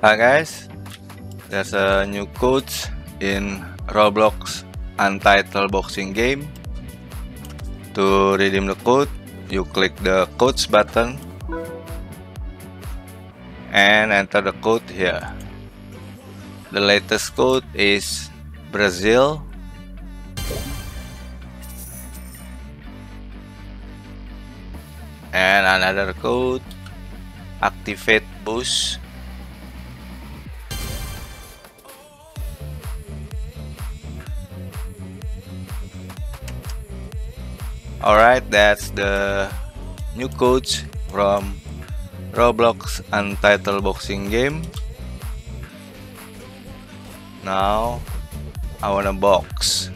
Hi guys, there's a new coach in Roblox Untitled Boxing Game. To redeem the code, you click the codes button and enter the code here. The latest code is Brazil and another code activate boost Alright, that's the new coach from Roblox Untitled Boxing Game. Now, I wanna box.